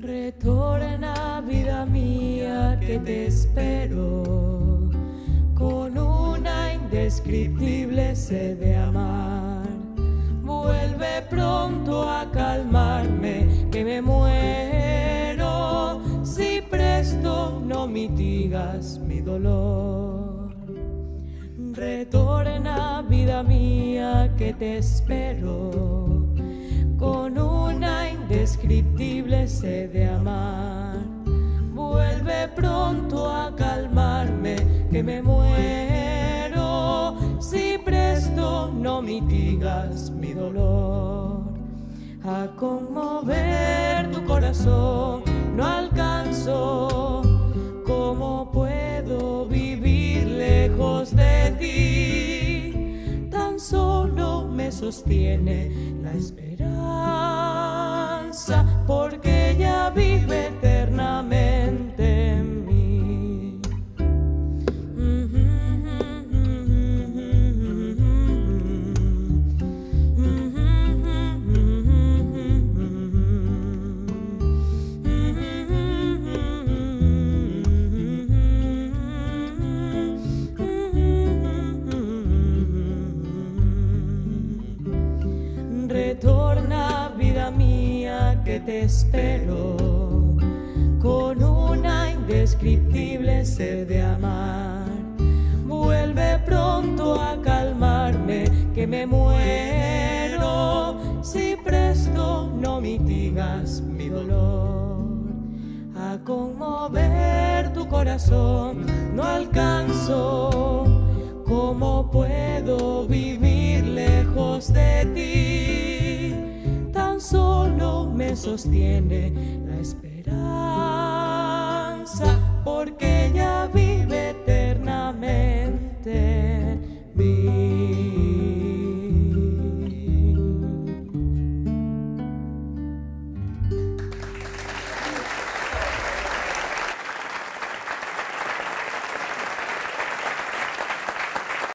Retorna vida mía que te espero con una indescriptible sed de amar. Vuelve pronto a calmar mitigas mi dolor. Retorna, vida mía, que te espero con una indescriptible sed de amar. Vuelve pronto a calmarme, que me muero si presto no mitigas mi dolor. Sostiene la esperanza, porque ella vive Retorna, vida mía, que te espero con una indescriptible sed de amar. Vuelve pronto a calmarme, que me muero si presto no mitigas mi dolor. A conmover tu corazón no alcanzo. ¿Cómo puedo vivir lejos de ti? sostiene la esperanza, porque